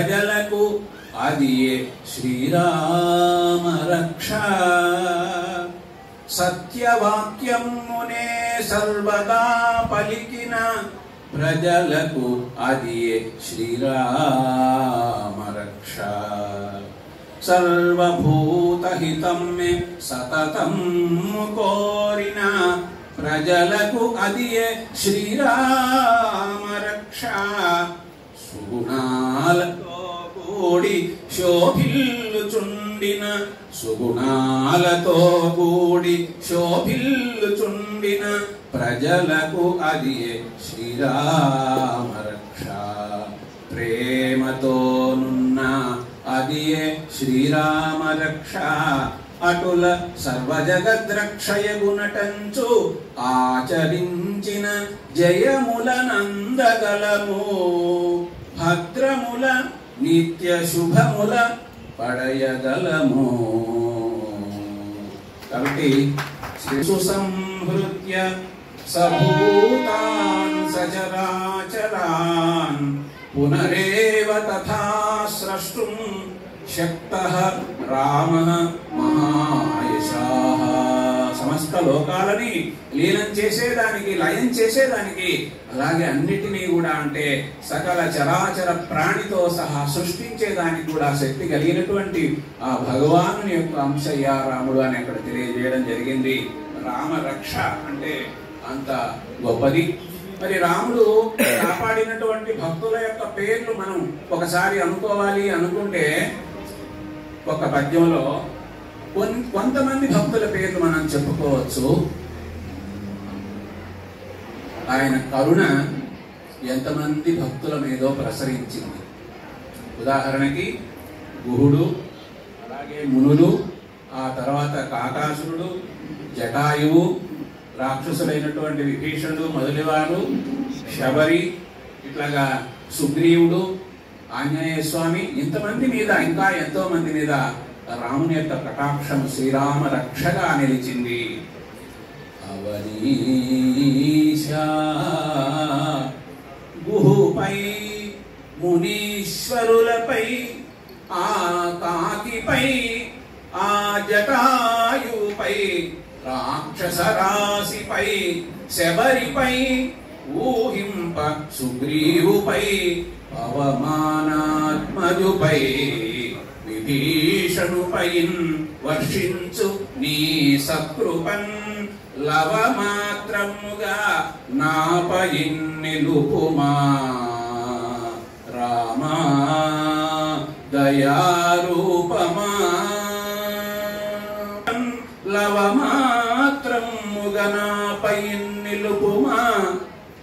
ప్రజలకు అది శ్రీరామ రక్ష సత్యవాక్యమునే సర్వదా పలికిన ప్రజలకు అది శ్రీరామ రక్ష సర్వభూతహితం మే సతతం కోరిన ప్రజలకు అది శ్రీరామ రక్ష సుగుణాలతో కూడి శోభిల్లుచుండిన సుగుణాలతో కూడి శోభిల్లుచుండిన ప్రజలకు అది శ్రీరామరక్ష. ప్రేమతోనున్న అది శ్రీరామరక్ష. అటుల సర్వజగద్రక్షయగునటంచు ఆచరించిన జయములనందగలము భద్రముల నిత్య శుభముల పడయగలము. కాబట్టి సుసంహృత్య సభూతాన్ సచరాచరాన్ పునరేవ తథా స్రష్టుం శక్త రామ మహాయశా. లోకాలని లీనం చేసేదానికి లయం చేసేదానికి అలాగే అన్నిటినీ కూడా అంటే సకల చరాచర ప్రాణితో సహా సృష్టించేదానికి కూడా శక్తి కలిగినటువంటి ఆ భగవానుని యొక్క అంశయ్య రాముడు అని అక్కడ తెలియజేయడం జరిగింది. రామ రక్ష అంటే అంత గొప్పది. మరి రాముడు కాపాడినటువంటి భక్తుల యొక్క పేర్లు మనం ఒకసారి అనుకోవాలి అనుకుంటే ఒక పద్యంలో కొంతమంది భక్తుల పేర్లు మనం చెప్పుకోవచ్చు. ఆయన కరుణ ఎంతమంది భక్తుల మీదో ప్రసరించింది. ఉదాహరణకి గుహుడు అలాగే మునులు ఆ తర్వాత కాకాసురుడు జటాయువు రాక్షసులైనటువంటి విభీషణుడు మొదలివారు శబరి ఇట్లాగా సుగ్రీవుడు ఆంజనేయ స్వామి ఇంతమంది మీద ఇంకా ఎంతో మంది మీద రాముని యొక్క కటాక్షం శ్రీరామ రక్షగా నిలిచింది. గుహుపై మునీశ్వరులపై ఆ కాకిపై ఆ జటాయుపై రాక్షస రాశిపై శబరిపై ఊహింప సుగ్రీవుపై అవమానాత్మజుపై విధి విభీషణుపై వర్షించు నీ సకృపన్ లవమాత్రముగా నాపయిన్ నిలుపుమా రామా దయారూపమా. లవమాత్రముగా నాపయిన్ నిలుపుమా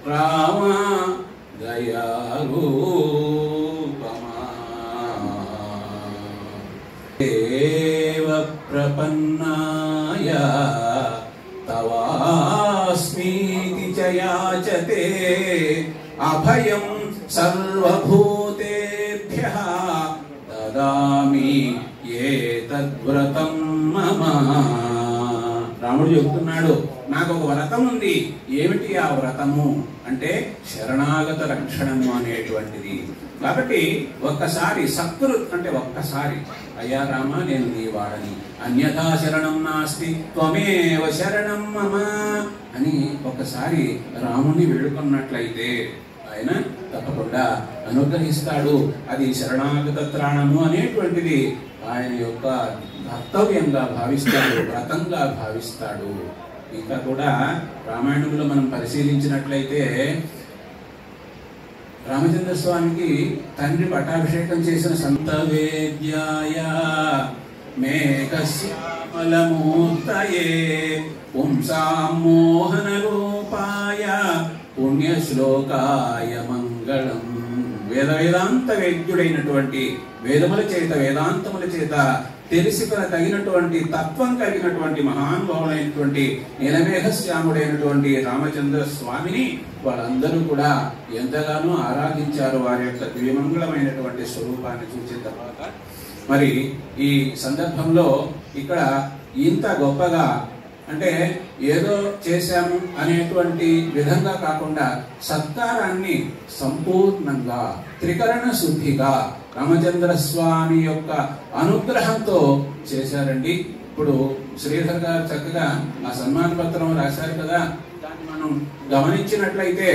రామా దయారూపమా अस्मीति च याचते अभयं सर्वभूतेभ्यः। ददामि ये तद्व्रतम् मम। రాముడు చెబుతున్నాడు నాకు ఒక వ్రతం ఉంది. ఏమిటి ఆ వ్రతము? అంటే శరణాగత రక్షణము అనేటువంటిది. కాబట్టి ఒక్కసారి సత్కృ అంటే ఒక్కసారి అయ్యా రామ నేను నీ వాడని. అన్యథా శరణం నాస్తి త్వమేవ శరణం మమ. అని ఒక్కసారి రాముని వేడుకున్నట్లయితే ఆయన తప్పకుండా అనుగ్రహిస్తాడు. అది శరణాగత త్రాణము అనేటువంటిది ఆయన యొక్క కర్తవ్యంగా భావిస్తాడు వ్రతంగా భావిస్తాడు. ఇంకా కూడా రామాయణంలో మనం పరిశీలించినట్లయితే రామచంద్ర స్వామికి తండ్రి పట్టాభిషేకం చేసిన సంత వేద్యాయ మేఘశ్యామలమూర్తయే. పుంసామోహన రూపాయ పుణ్యశ్లోకాయ మంగళం. వేద వేదాంత వేద్యుడైనటువంటి వేదముల చేత వేదాంతముల చేత తెలిసి తగినటువంటి తత్వం కలిగినటువంటి మహానుభావుడైనటువంటి నీలమేఘశ్యాముడైనటువంటి రామచంద్ర స్వామిని వాళ్ళందరూ కూడా ఎంతగానో ఆరాధించారు. వారి యొక్క ద్విమంగళమైనటువంటి స్వరూపాన్ని చూసిన తర్వాత మరి ఈ సందర్భంలో ఇక్కడ ఇంత గొప్పగా అంటే ఏదో చేశాము అనేటువంటి విధంగా కాకుండా సత్కారాన్ని సంపూర్ణంగా త్రికరణ శుద్ధిగా రామచంద్ర స్వామి యొక్క అనుగ్రహంతో చేశారండి. ఇప్పుడు శ్రీధర్ గారు చక్కగా ఆ సన్మాన పత్రం రాశారు కదా. దాన్ని మనం గమనించినట్లయితే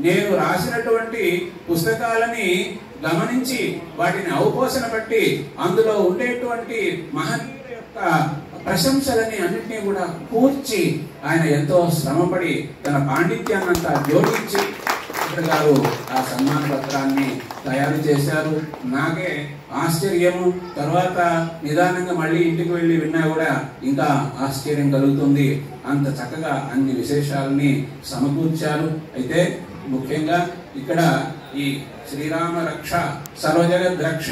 నేను రాసినటువంటి పుస్తకాలని గమనించి వాటిని అవపోసన బట్టి అందులో ఉండేటువంటి మహనీయుల యొక్క ప్రశంసలని అన్నింటినీ కూడా కూర్చి ఆయన ఎంతో శ్రమపడి తన పాండిత్యాన్నంతా జోడించి గారు ఆ సన్మాన పత్రాన్ని తయారు చేశారు. నాకే ఆశ్చర్యము. తర్వాత నిదానంగా మళ్ళీ ఇంటికి వెళ్ళి విన్నా కూడా ఇంకా ఆశ్చర్యం కలుగుతుంది. అంత చక్కగా అన్ని విశేషాలని సమకూర్చారు. అయితే ముఖ్యంగా ఇక్కడ ఈ శ్రీరామ రక్ష సర్వజగద్ రక్ష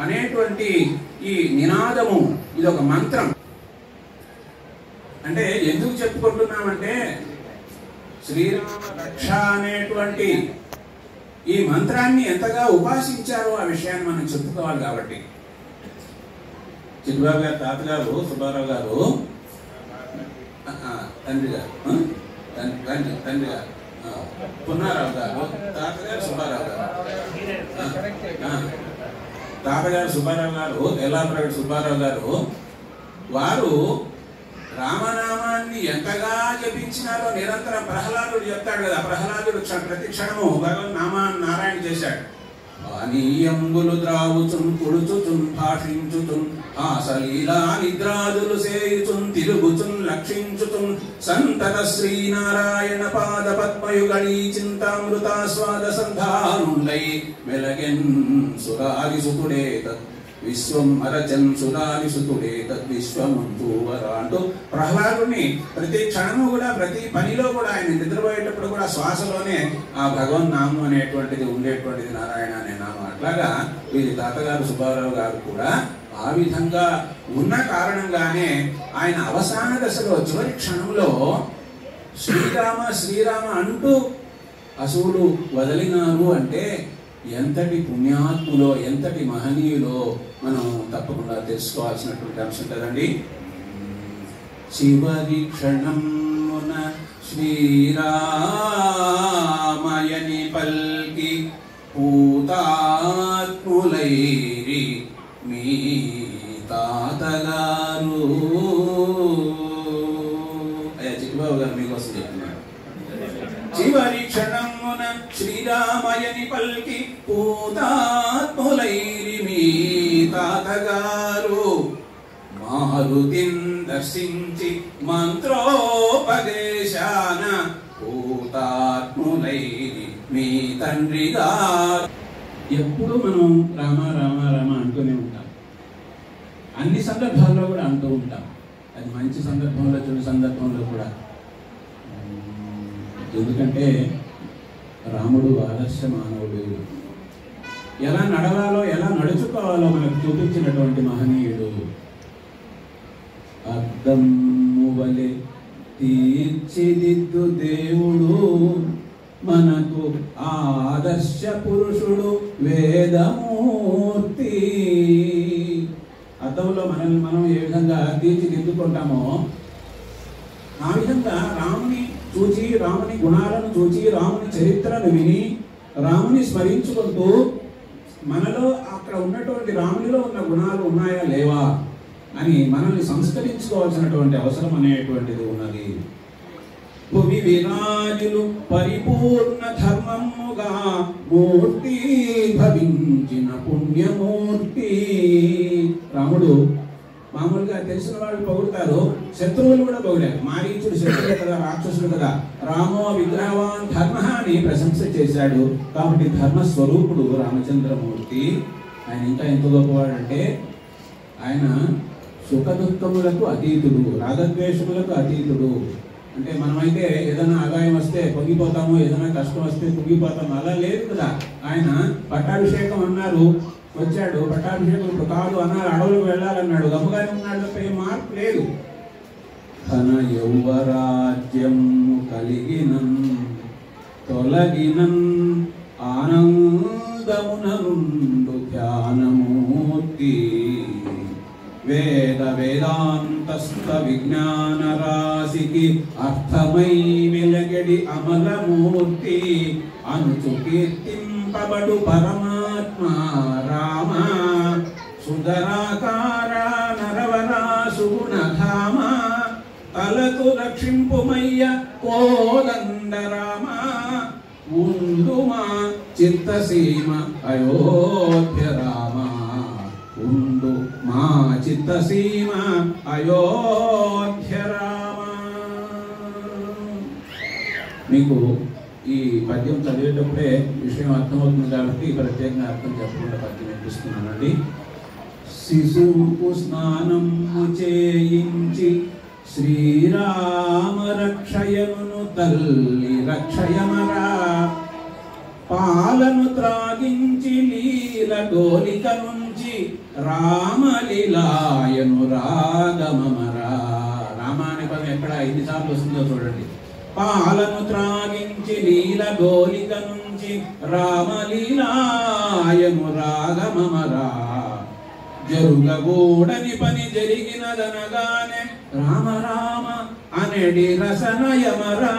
అనేటువంటి ఈ నినాదము ఇది ఒక మంత్రం. అంటే ఎందుకు చెప్పుకుంటున్నామంటే శ్రీరామ రక్ష అనేటువంటి ఈ మంత్రాన్ని ఎంతగా ఉపాసించారో ఆ విషయాన్ని మనం చెప్పుకోవాలి కాబట్టి. చిట్టుబాబు గారు తాతగారు సుబ్బారావు గారు తండ్రి గారు తండ్రి తండ్రి గారు పున్నారావు గారు తాతగారు సుబ్బారావు గారు తాతగారు సుబ్బారావు గారు ఎల్లాప్రగడ్ సుబ్బారావు గారు వారు రామనామాన్ని ఎంతగా జపించినారో నిరంతరం ప్రహ్లాదుడు చెప్తాడు కదా. ప్రహ్లాదుడు ప్రతి క్షణము భగవన్ నామాన్ని నారాయణ చేశాడు. పానీయంబులు ద్రావుచున్ పుడుచుచున్ భాషించుచున్ ఆసలీలా నిద్రాదులు సేయుచున్ తిరుగుచున్ లక్షించుచున్ సంతత శ్రీనారాయణ పాద పద్మయుగళీ చింతామృతాస్వాద సంధానుండై మెలగెన్ సురాగి సుతుడే తత్ విశ్వం అరచన్ సురారి సుతుడే తద్విశ్వమంతూవర అంటూ ప్రహ్లాదుని ప్రతి క్షణము కూడా ప్రతి పనిలో కూడా ఆయన నిద్రపోయేటప్పుడు కూడా శ్వాసలోనే ఆ భగవన్ నామం అనేటువంటిది ఉండేటువంటిది నారాయణ అనే నామం. అట్లాగా వీరి తాతగారు సుబ్బారావు గారు కూడా ఆ విధంగా ఉన్న కారణంగానే ఆయన అవసాన దశలో చివరి క్షణంలో శ్రీరామ శ్రీరామ అంటూ అసువులు వదిలినారు అంటే ఎంతటి పుణ్యాత్ములో ఎంతటి మహనీయులో మనం తప్పకుండా తెలుసుకోవాల్సినటువంటి అంశం కదండి? చివరి క్షణమున శ్రీరామయని పల్కి పూతాత్ములైరి మీ తాతగారు. అయ్యా చిట్టుబాబు గారు మీకోసం చెప్తున్నారు. చివరి క్షణం శ్రీరామయని పల్కి పూతాత్ములైరి మీ తాతగారు. మారుతిన్ దర్శించి మంత్రోపదేశాన పూతాత్ములైరి మీ తండ్రి గారు. ఎప్పుడు మనం రామ రామ రామ అంటూనే ఉంటాం. అన్ని సందర్భాల్లో కూడా అంటూ ఉంటాం. అది మంచి సందర్భంలో చెడు సందర్భంలో కూడా. ఎందుకంటే రాముడు ఆదర్శ మానవుడు ఎలా నడవాలో ఎలా నడుచుకోవాలో మనకు చూపించినటువంటి మహనీయుడు. అర్థం వలె తీర్చిదిద్దు దేవుడు మనకు ఆదర్శ పురుషుడు వేదమూర్తి. అద్దంలో మనల్ని మనం ఏ విధంగా తీర్చిదిద్దుకుంటామో ఆ విధంగా రాముని చూచి రాముని గుణాలను చూచి రాముని చరిత్రను విని రాముని స్మరించుకుంటూ మనలో అక్కడ ఉన్నటువంటి రామునిలో ఉన్న గుణాలు ఉన్నాయా లేవా అని మనల్ని సంస్కరించుకోవాల్సినటువంటి అవసరం అనేటువంటిది ఉన్నది. భువి విరాజులు పరిపూర్ణ ధర్మముగా మూర్తి భవించిన పుణ్యమూర్తి. రాముడు మామూలుగా తెలిసిన వాళ్ళు పొగుడతారు శత్రువులు కూడా పొగిడారు. మారీచుడు శత్రువు కదా రాక్షసుడు కదా. రామో విగ్రహవాన్ ధర్మ అని ప్రశంస చేశాడు. కాబట్టి ధర్మ స్వరూపుడు రామచంద్రమూర్తి. ఆయన ఇంకా ఎంత గొప్పవాడంటే ఆయన సుఖ దుఃఖములకు అతీతుడు రాగద్వేషములకు అతీతుడు. అంటే మనమైతే ఏదైనా ఆదాయం వస్తే పొంగిపోతాము ఏదైనా కష్టం వస్తే పొంగిపోతాము అలా లేదు కదా. ఆయన పట్టాభిషేకం అన్నారు. వచ్చాడు పట్టాభిషేకుడు కాదు అన్నారు అడవులకు వెళ్ళాలన్నాడు. గమ్మగానే ఉన్నాడు తప్ప ఏం మార్పు లేదు. ఘన యౌవరాజ్యం కలిగినం తొలగినం ఆనందమునందు ధ్యానమూర్తి. వేద వేదాంతస్థ విజ్ఞాన రాశికి అర్థమై వెలగడి అమలమూర్తి. అనుచు కీర్తింపబడు పరమాత్మ సుధరాకార అలకు తలతు రక్షింపుమయ్య కోదండరామ ఉండుమా చిత్తసీమ అయోధ్య రామ ఉండు మా చిత్తసీమ అయోధ్య రామ మీకు ఈ పద్యం చదివేటప్పుడే విషయం అర్థమవుతుంది కాబట్టి ప్రత్యేకంగా అర్థం చెప్పకుండా పద్యం వినిపిస్తున్నానండి. శిశువుకు స్నానము చేయించి శ్రీరామ రక్షయమును తల్లి రక్షయమరా. పాలను త్రాగించి లీల గోలిక నుంచి రామలీలాయను రాగమమరా. రామాని పదం ఎక్కడ ఎన్నిసార్లు వస్తుందో చూడండి. పాలను త్రాగించి లీల గోలిక నుంచి రామలీలాయను రాగమమరా. జరుగగూడని పని జరిగినదనగానే రామ రామ అనడి రసనయమరా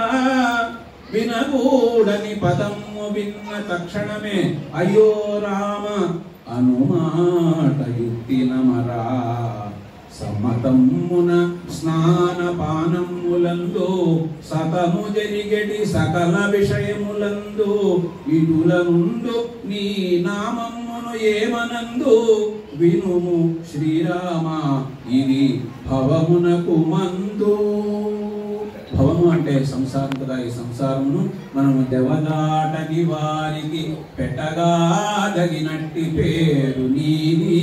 వినగూడని పదము విన్న తక్షణమే అయ్యో రామ అనుమాట యుక్తినమరా సమతమ్మున సమ్మతమ్మున స్నాన పానములందు సతము జరిగడి సకల విషయములందు ఇటుల నుండు నీ నామమ్మును ఏమనందు వినుము శ్రీరామ ఇది భవమునకు మందు. భవము అంటే సంసారం కదా ఈ సంసారమును మనము దెవదాటని వారికి పెట్టగాదగినట్టి పేరు నీది.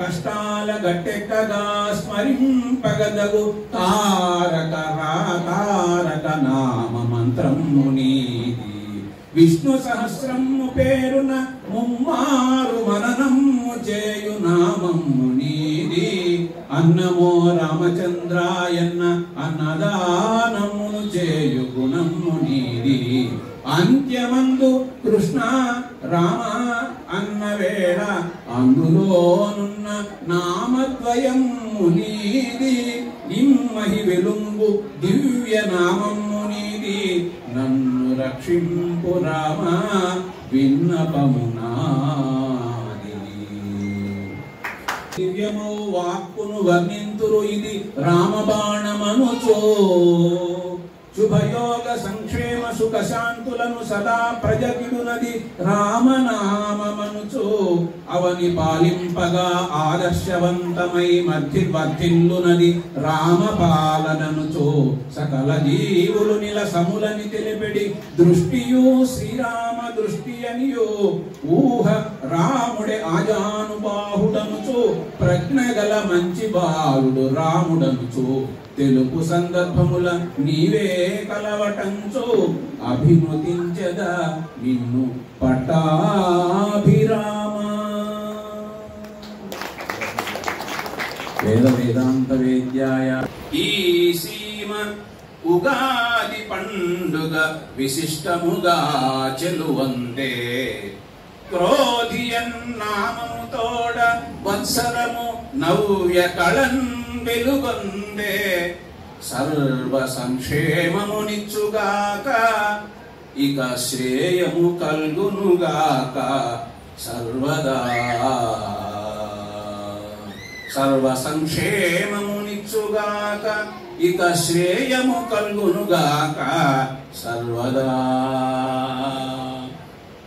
కష్టాల గట్టెక్కగా స్మరింపగదగు తారక రాతారక నామ మంత్రము నీది. విష్ణు సహస్రము పేరున ముమ్మారు మననము చేయు నామము నీది. అన్నమో రామచంద్రాయన్న అన్నదానమును చేయు గుణము నీది. అంత్యమందు కృష్ణ రామ అన్న వేళ అందులోనున్న నామద్వయము నీది. నిమ్మహి వెలుంగు దివ్య నామము నీది. నన్ను రక్షింపు రామ విన్నపమునాది. దివ్యము వాక్కును వర్ణింతురు ఇది రామబాణమనుచో. శుభయోగ సంక్షేమ సుఖ శాంతులను సదా ప్రజగిడునది రామనామమనుచు. అవని పాలింపగా ఆదర్శవంతమై మధ్య వర్ధిల్లునది రామపాలననుచు. సకల జీవులు నిల సములని తెలిపెడి దృష్టియు శ్రీరామ దృష్టి అనియు ఊహ రాముడే ఆజానుబాహుడనుచు. ప్రజ్ఞ గల మంచి బాలుడు రాముడనుచు. తెలుపు సందర్భముల నీవే కలవటంచో అభిమృతించదా నిన్ను పటాభిరామ వేద వేదాంత వేద్యాయ. ఈ సీమ ఉగాది పండుగ విశిష్టముగా చెలువందే. క్రోధియన్నామము తోడ వత్సరము నవ్య కళన్ వెలుగొందే. సర్వ సంక్షేమమునిచ్చుగాక ఇక శ్రేయము కల్గునుగాక సర్వదా సర్వ సంక్షేమమునిచ్చుగాక ఇక శ్రేయము కల్గునుగాక సర్వదా.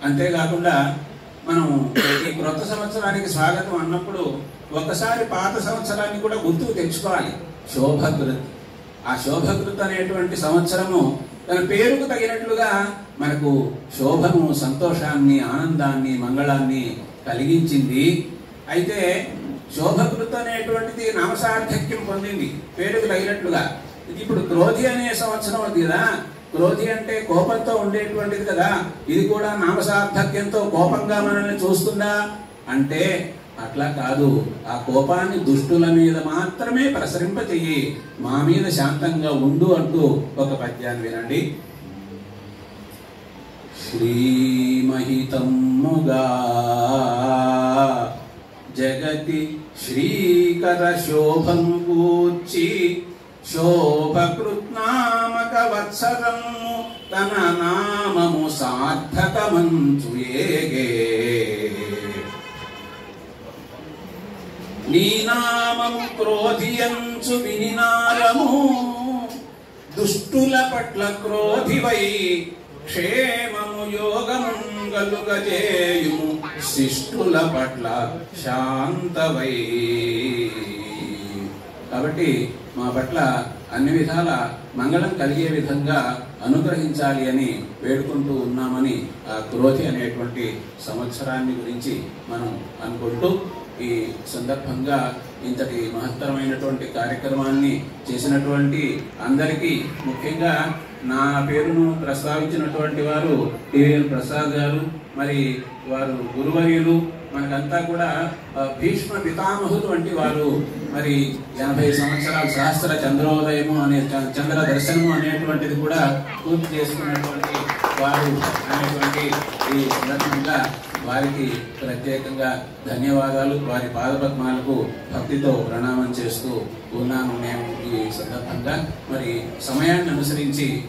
అంతేకాకుండా మనం ఈ క్రొత్త సంవత్సరానికి స్వాగతం అన్నప్పుడు ఒకసారి పాత సంవత్సరాన్ని కూడా గుర్తుకు తెచ్చుకోవాలి. శోభకృత్. ఆ శోభకృత్ అనేటువంటి సంవత్సరము తన పేరుకు తగినట్లుగా మనకు శోభను సంతోషాన్ని ఆనందాన్ని మంగళాన్ని కలిగించింది. అయితే శోభకృత్ అనేటువంటిది నామసార్థక్యం పొందింది. పేరుకు తగినట్లుగా. ఇది ఇప్పుడు క్రోధి అనే సంవత్సరం అది కదా. క్రోధి అంటే కోపంతో ఉండేటువంటిది కదా. ఇది కూడా నామసార్థక్యంతో కోపంగా మనల్ని చూస్తుందా? అంటే అట్లా కాదు. ఆ కోపాన్ని దుష్టుల మీద మాత్రమే ప్రసరింపచేయి. మా మీద శాంతంగా ఉండు అంటూ ఒక పద్యాన్ని వినండి. శ్రీమహితమ్ముగా జగతి శ్రీకర శోభం కూర్చి శోభకృత్నామక వత్సరము తన నామము సార్థకమంచు ఏగే. నీ నామము క్రోధియంచు వినినారము. దుష్టుల పట్ల క్రోధివై క్షేమము యోగముంగలుగజేయుము. శిష్టుల పట్ల శాంతవై. కాబట్టి మా పట్ల అన్ని విధాల మంగళం కలిగే విధంగా అనుగ్రహించాలి అని వేడుకుంటూ ఉన్నామని ఆ క్రోధి అనేటువంటి సంవత్సరాన్ని గురించి మనం అనుకుంటూ ఈ సందర్భంగా ఇంతటి మహత్తరమైనటువంటి కార్యక్రమాన్ని చేసినటువంటి అందరికీ ముఖ్యంగా నా పేరును ప్రస్తావించినటువంటి వారు టివిఎల్ ప్రసాద్ గారు మరి వారు గురువర్యులు మనకంతా కూడా భీష్మ పితామహులు వంటి వారు మరి ఎనభై సంవత్సరాల సహస్ర చంద్రోదయము అనే చంద్ర దర్శనము అనేటువంటిది కూడా పూర్తి చేసుకున్నటువంటి వారు అనేటువంటి ఈ సందర్భంగా వారికి ప్రత్యేకంగా ధన్యవాదాలు. వారి పాదపద్మాలకు భక్తితో ప్రణామం చేస్తూ ఉన్నాను నేను ఈ సందర్భంగా. మరి సమయాన్ని అనుసరించి